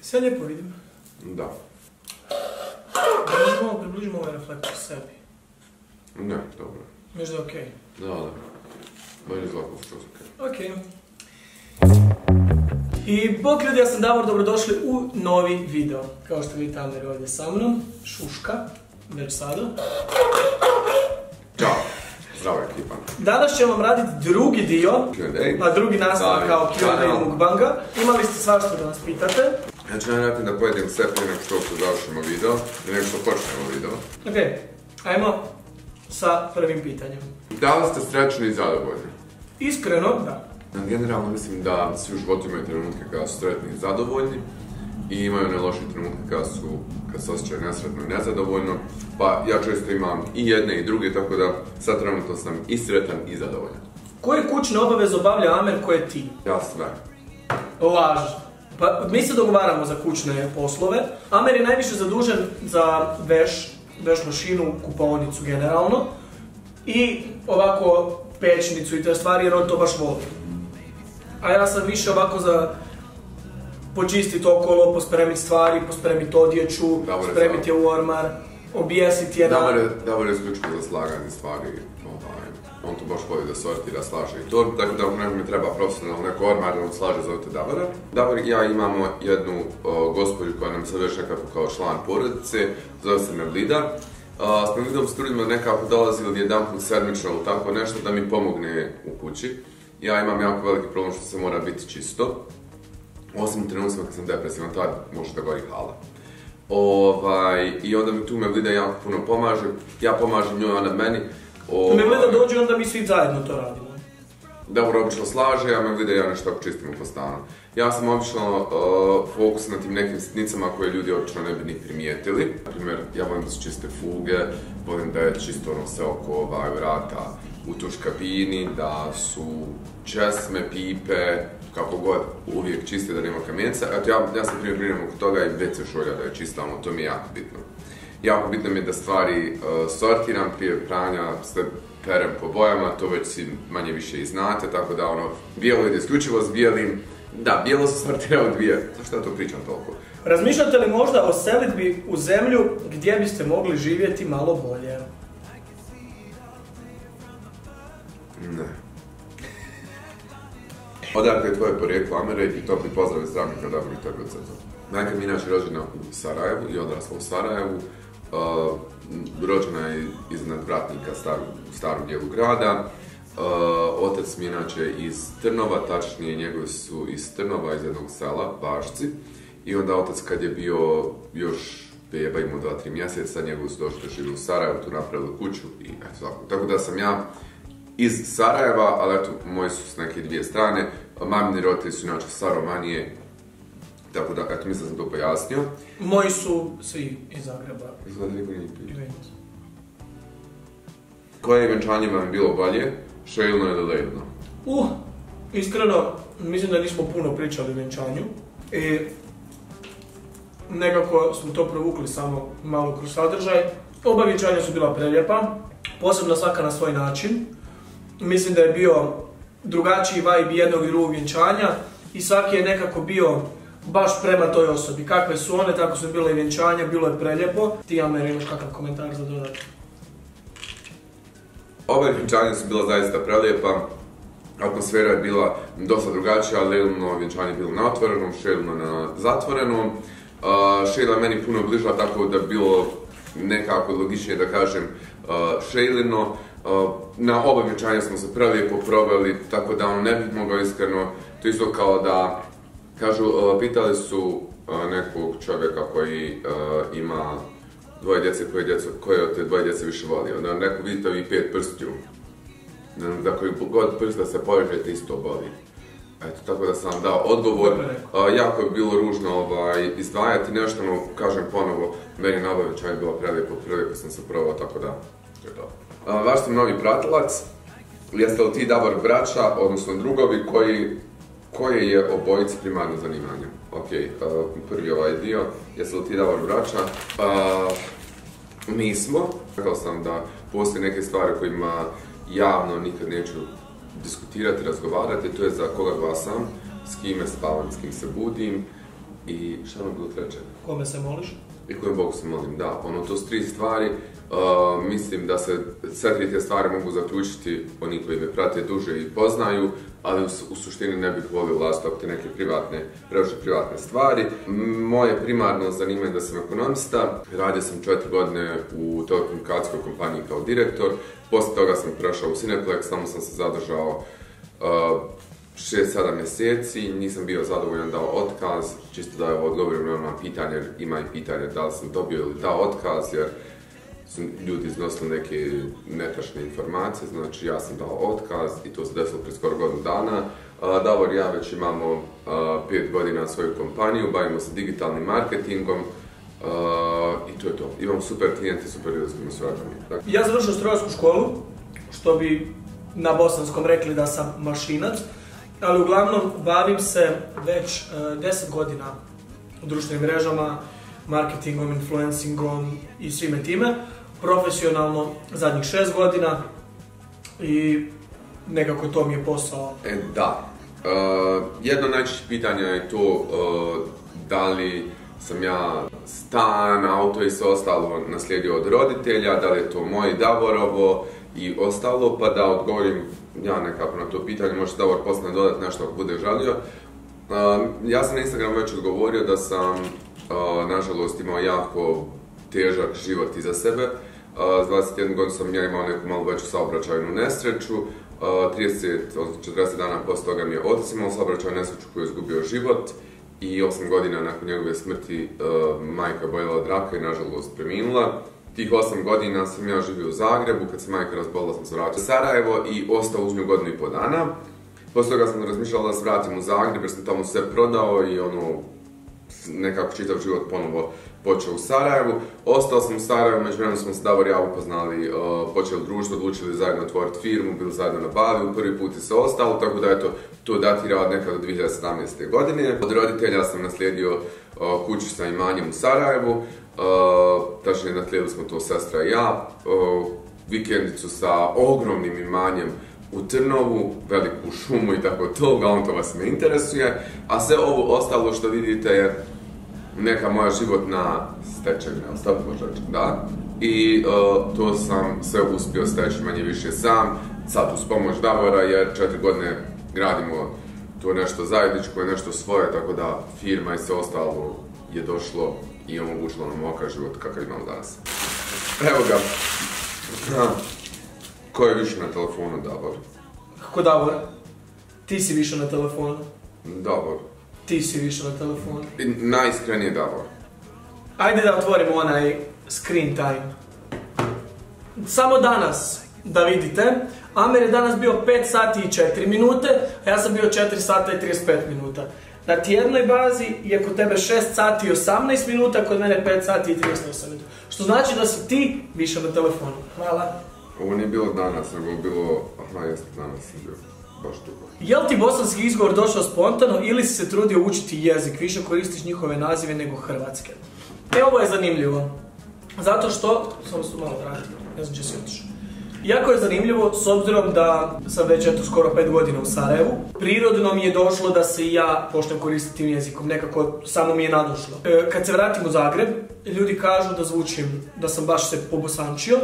Sve lijepo vidim. Da. Da malo približimo ovaj reflektor sebi. Ne, dobro. Možda je okej. Da, da. Bolje izgleda što ok. Okej. I bok ljudi, ja sam Davor, dobrodošli u novi video. Kao što vidite, Amer je ovdje sa mnom, šuška, već sada. Ćao. Zdravo ekipa. Danas ćemo vam raditi drugi dio, Q&A. a drugi nastavak Da, kao Q&A mukbanga. Imali ste svašta da nas pitate. Ja ću najvjerojatnije da pojedem sve prije nego što završimo video i nego što počnemo video. Ok, ajmo sa prvim pitanjem. Da li ste srećni i zadovoljni? Iskreno, da. Generalno mislim da svi u životu imaju trenutke kada su sretni i zadovoljni i imaju one loše trenutke kada su, kad se osjećaju nesretno i nezadovoljno. Pa ja često imam i jedne i druge, tako da sad trenutno sam i sretan i zadovoljan. Koje kućne obaveze obavlja Amer koje ti? Ja sve. Laž. Pa mi se dogovaramo za kućne poslove. Amer je najviše zadužen za veš, veš mašinu, kupaonicu generalno. I ovako pečnicu i te stvari jer on to baš voli. A ja sam više ovako za počistiti okolo, pospremiti stvari, pospremiti odjeću, spremiti je u ormar, objesiti je na... Davor je, Davor je isključivo za slaganje stvari. Ovaj, on to baš voli da sortira, slaže i to. Tako da ako nekome treba profesionalno neko ormar da on slaže, zovete Davora. Davor i ja imamo jednu o, gospođu koja nam sad već nekako kao član porodice, zove se Mevlida. A, s Mevlidom s trudimo nekako dolazili jedan put sedmično ili tako nešto da mi pomogne u kući. Ja imam jako veliki problem što se mora biti čisto. Osim u trenucima kad sam depresivan, tad može da gori hala. Ovaj, I onda mi tu Mevlida jako puno pomaže, ja pomažem njoj, ona meni. Ovaj, Me gleda dođe onda mi svi zajedno to radimo. Davor obično slaže, a Mevlida i ja nešto čistimo po stanu. Ja sam obično uh, fokus na tim nekim sitnicama koje ljudi obično ne bi ni primijetili. Naprimjer, ja volim da su čiste fuge, volim da je čisto ono sve oko ovaj, vrata u tuš kabini, da su česme, pipe, kako god, uvijek čiste da nema kamenca. Eto, ja, ja sam primjer brinem oko toga i WC šolja da je čista, ono, to mi je jako bitno. Jako bitno mi je da stvari uh, sortiram prije pranja, sve perem po bojama, to već si manje više i znate, tako da ono, bijelo ide isključivo s bijelim, da, bijelo se sortira u dvije, zašto ja to pričam toliko? Razmišljate li možda o selitbi u zemlju gdje biste mogli živjeti malo bolje? Ne. Odakle je tvoje porijeklo Amere i topli pozdrav iz Zdravnika od srca. Majka mi inače rođena u Sarajevu i odrasla u Sarajevu. Uh, rođena je iznad vratnika u starom dijelu grada. Uh, otac mi je inače iz Trnova, tačnije njegovi su iz Trnova, iz jednog sela, Bašci. I onda otac kad je bio još beba, imao dva, tri mjeseca, njegovi su došli da žive u Sarajevu, tu napravili kuću i eto tako. Tako da sam ja iz Sarajeva, ali eto, moji su s neke dvije strane. Mamini roditelji su inače sa Romanije, tako da, eto, mislim da sam to pojasnio. Moji su svi iz Zagreba. Nije pitao. Koje venčanje vam je bilo bolje? Šeilno ili Leilno? Uh, iskreno, mislim da nismo puno pričali o vjenčanju. I nekako smo to provukli samo malo kroz sadržaj. Oba vjenčanja su bila prelijepa, posebno svaka na svoj način. Mislim da je bio drugačiji vibe jednog i drugog vjenčanja i svaki je nekako bio baš prema toj osobi. Kakve su one, tako su bile i vjenčanja, bilo je prelijepo. Ti, Amer, imaš kakav komentar za dodati? Oba vjenčanja su bila zaista prelijepa. Atmosfera je bila dosta drugačija, Leilino vjenčanje je bilo na otvorenom, Šeilino na zatvorenom. Šeila je meni puno bliža, tako da bi bilo nekako logičnije da kažem Šeilino. Na oba vjenčanja smo se prelijepo proveli, tako da ono ne bih mogao iskreno, to je isto kao da, kažu, pitali su nekog čovjeka koji ima dvoje djece, koje, djeco, koje od te dvoje djece više voli. Onda neko vidite vi pet prstiju, da koji god prst da se povežete isto boli. Eto, tako da sam vam dao odgovor. A, jako je bilo ružno ovaj, izdvajati nešto, no kažem ponovo, meni na obavi čaj bila prelijepo, prilijepo sam se probao, tako da, to vaš sam novi pratilac, jeste li ti Davor braća, odnosno drugovi, koje je obojici primarno zanimanje? Ok, a, prvi ovaj dio, jeste li ti Davor braća? A, mi smo, rekao sam da postoje neke stvari kojima javno nikad neću diskutirati, razgovarati, to je za koga glasam, s kime spavam, s kim se budim, i šta nam bilo treće? Kome se moliš? I kojem Bogu se molim, da. Ono, to su tri stvari. Uh, mislim da se sve tri te stvari mogu zaključiti oni koji me prate duže i poznaju, ali u, u suštini ne bih volio ulaziti neke privatne, previše privatne stvari. Moje primarno zanimanje da sam ekonomista, radio sam četiri godine u telekomunikacijskoj kompaniji kao direktor, poslije toga sam prešao u Cineplex, tamo sam se zadržao uh, 6-7 mjeseci, nisam bio zadovoljan dao otkaz, čisto da odgovorim na pitanje, jer ima i pitanje da li sam dobio ili dao otkaz, jer su ljudi iznosili neke netačne informacije, znači ja sam dao otkaz i to se desilo prije skoro godinu dana. Davor i ja već imamo pet godina svoju kompaniju, bavimo se digitalnim marketingom, i to je to. Imamo super klijente, super ljudi s kojima surađujemo. Dakle. Ja završio strojarsku školu, što bi na bosanskom rekli da sam mašinac, ali uglavnom bavim se već uh, 10 godina u društvenim mrežama, marketingom, influencingom i svime time. Profesionalno zadnjih 6 godina i nekako to mi je posao. E, da. Uh, jedno od najčešćih pitanja je to uh, da li sam ja stan, auto i sve ostalo naslijedio od roditelja, da li je to moje Davorovo i ostalo, pa da odgovorim ja nekako na to pitanje, može Davor poslije dodati nešto ako bude žalio. ja sam na Instagram već odgovorio da sam, nažalost, imao jako težak život iza sebe. S 21 godina sam ja imao neku malo veću saobraćajnu nesreću. 30, 40 dana poslije toga mi je otac imao saobraćajnu nesreću koju je izgubio život i 8 godina nakon njegove smrti majka bojela od raka i nažalost preminula. Tih osam godina sam ja živio u Zagrebu, kad se majka razbolila sam se vratio u Sarajevo i ostao uz nju godinu i po dana. Poslije toga sam razmišljala da se vratim u Zagreb jer sam tamo sve prodao i ono, nekako čitav život ponovo počeo u Sarajevu. Ostao sam u Sarajevu, među vremenom smo se Davor ja upoznali, počeli društvo, odlučili zajedno otvoriti firmu, bili zajedno na Bali, u prvi put se ostalo, tako da eto, to datira od nekada 2017. godine. Od roditelja sam naslijedio kuću sa imanjem u Sarajevu, tačnije naslijedili smo to sestra i ja, vikendicu sa ogromnim imanjem u Trnovu, veliku šumu i tako to, uglavnom to vas ne interesuje, a sve ovo ostalo što vidite je neka moja životna stečevina, možda da. I uh, to sam sve uspio steći manje više sam, sad uz pomoć Davora jer četiri godine gradimo to nešto zajedničko, nešto svoje, tako da firma i sve ostalo je došlo i omogućilo nam ovakav život kakav imamo danas. Evo ga. Ko je više na telefonu, Davor? Kako Davor? Ti si više na telefonu. Davor. Ti si više na telefonu. najiskrenije Davor. Ajde da otvorimo onaj screen time. Samo danas, da vidite, Amer je danas bio 5 sati i 4 minute, a ja sam bio 4 sata i 35 minuta. Na tjednoj bazi je kod tebe 6 sati i 18 minuta, kod mene 5 sati i 38 minuta. Što znači da si ti više na telefonu. Hvala. Ovo nije bilo danas, nego bilo... Aha, jeste danas sam bio. Baš dugo. Jel ti bosanski izgovor došao spontano ili si se trudio učiti jezik? Više koristiš njihove nazive nego hrvatske. E, ovo je zanimljivo. Zato što... Samo se malo vratio, ne znam če si otišao. Jako je zanimljivo, s obzirom da sam već eto skoro pet godina u Sarajevu, prirodno mi je došlo da se i ja počnem koristiti tim jezikom, nekako samo mi je nadošlo. E, kad se vratim u Zagreb, ljudi kažu da zvučim, da sam baš se pobosančio,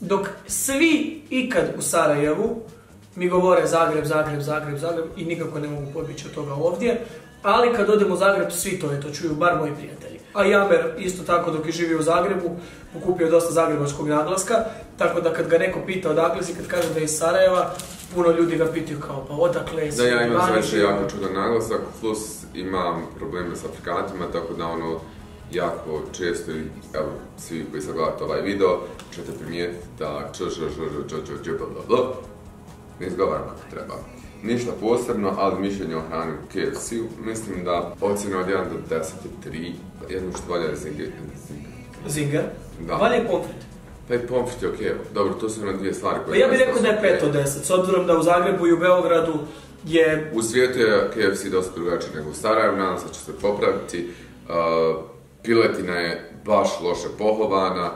dok svi ikad u Sarajevu mi govore Zagreb, Zagreb, Zagreb, Zagreb i nikako ne mogu pobjeći od toga ovdje, ali kad odem u Zagreb svi to je to čuju, bar moji prijatelji. A Jamer isto tako dok je živio u Zagrebu, pokupio dosta zagrebačkog naglaska, tako da kad ga neko pita odakle si, kad kaže da je iz Sarajeva, puno ljudi ga pitaju kao pa odakle si. Da, ja imam sveće jako čudan naglasak, plus imam probleme s Afrikantima, tako da ono, jako često, evo, svi koji sad gledate ovaj video, ćete primijetiti da č, č, č, č, č, ne izgovaram kako treba. Ništa posebno, ali mišljenje o hrani u KFC-u, mislim da ocjena od 1 do 10 je 3, jedno što valja je Zinger. Zinger? Da. Valja i pomfrit. Pa i pomfrit je okej, dobro, to su na dvije stvari koje... Pa ja bih rekao da je 5 od 10, s obzirom da u Zagrebu i u Beogradu je... U svijetu je KFC dosta drugačiji nego u Sarajevu, nadam se da će se popraviti. Uh, piletina je baš loše pohovana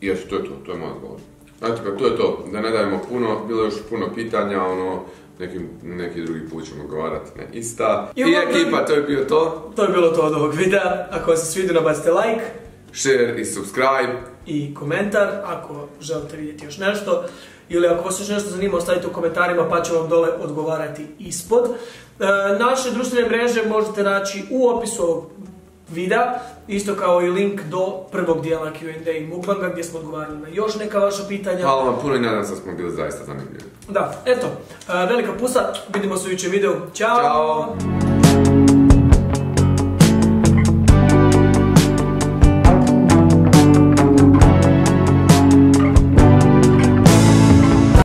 i eto, to je to, to je moj odgovor. Znači, pa to je to, da ne dajemo puno, bilo je još puno pitanja, ono, neki, neki drugi put ćemo odgovarati na ista. I I, ekipa, to je bio to. To je bilo to od ovog videa. Ako vam se svidio, nabacite like Share i subscribe. i komentar ako želite vidjeti još nešto. Ili ako vas još nešto zanima, ostavite u komentarima pa ću vam dole odgovarati ispod. E, naše društvene mreže možete naći u opisu ovog videa, isto kao i link do prvog dijela Q&A i mukbanga gdje smo odgovarali na još neka vaša pitanja. Hvala vam puno i nadam se da smo bili zaista zanimljivi. Da, eto, e, velika pusa, vidimo se u videu. Ćao! Ćao!